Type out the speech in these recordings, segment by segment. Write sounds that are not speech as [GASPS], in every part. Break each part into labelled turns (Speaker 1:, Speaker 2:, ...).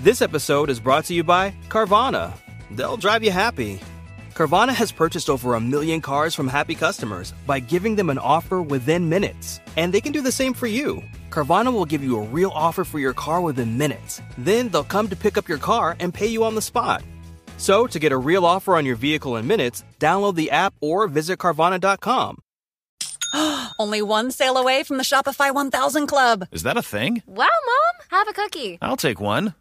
Speaker 1: This episode is brought to you by Carvana. They'll drive you happy. Carvana has purchased over a million cars from happy customers by giving them an offer within minutes. And they can do the same for you. Carvana will give you a real offer for your car within minutes. Then they'll come to pick up your car and pay you on the spot. So, to get a real offer on your vehicle in minutes, download the app or visit Carvana.com. [GASPS]
Speaker 2: Only one sale away from the Shopify 1000 Club.
Speaker 3: Is that a thing?
Speaker 4: Wow, Mom! Have a cookie.
Speaker 3: I'll take one.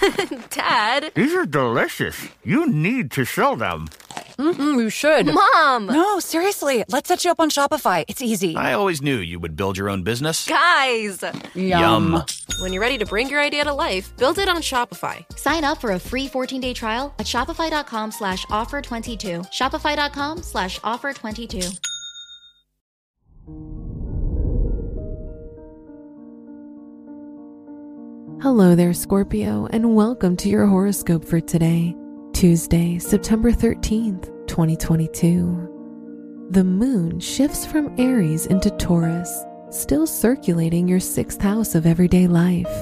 Speaker 3: [LAUGHS]
Speaker 4: Dad.
Speaker 5: These are delicious. You need to sell them.
Speaker 2: Mm-hmm, you should.
Speaker 4: Mom!
Speaker 2: No, seriously. Let's set you up on Shopify. It's easy.
Speaker 3: I always knew you would build your own business.
Speaker 4: Guys!
Speaker 3: Yum. Yum.
Speaker 4: When you're ready to bring your idea to life, build it on Shopify.
Speaker 6: Sign up for a free 14-day trial at shopify.com slash offer22. Shopify.com slash offer22.
Speaker 7: Hello there, Scorpio, and welcome to your horoscope for today, Tuesday, September 13th, 2022. The moon shifts from Aries into Taurus, still circulating your sixth house of everyday life.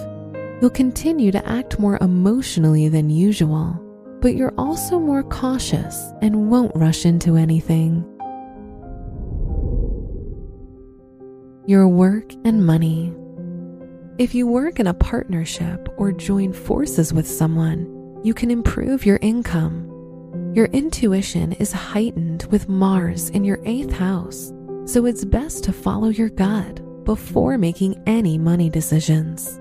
Speaker 7: You'll continue to act more emotionally than usual, but you're also more cautious and won't rush into anything. Your work and money. If you work in a partnership or join forces with someone, you can improve your income. Your intuition is heightened with Mars in your eighth house, so it's best to follow your gut before making any money decisions.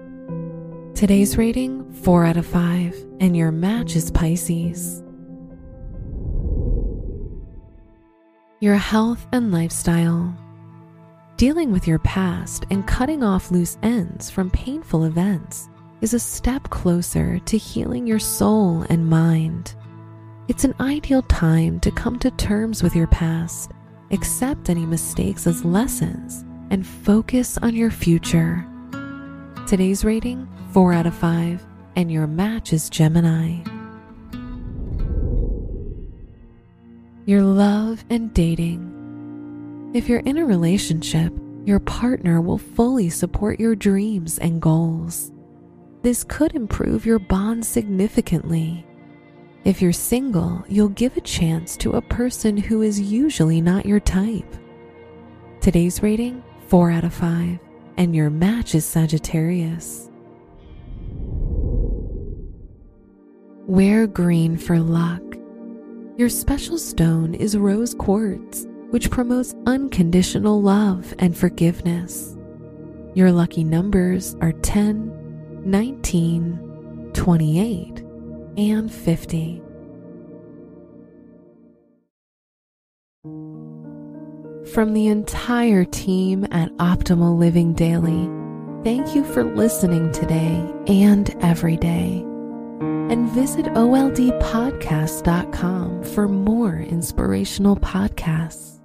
Speaker 7: Today's rating 4 out of 5, and your match is Pisces. Your health and lifestyle. Dealing with your past and cutting off loose ends from painful events is a step closer to healing your soul and mind. It's an ideal time to come to terms with your past, accept any mistakes as lessons, and focus on your future. Today's rating 4 out of 5, and your match is Gemini. Your love and dating. If you're in a relationship, your partner will fully support your dreams and goals. This could improve your bond significantly. If you're single, you'll give a chance to a person who is usually not your type. Today's rating 4 out of 5, and your match is Sagittarius. Wear green for luck. Your special stone is rose quartz which promotes unconditional love and forgiveness. Your lucky numbers are 10, 19, 28, and 50. From the entire team at Optimal Living Daily, thank you for listening today and every day. And visit OLDpodcast.com for more inspirational podcasts.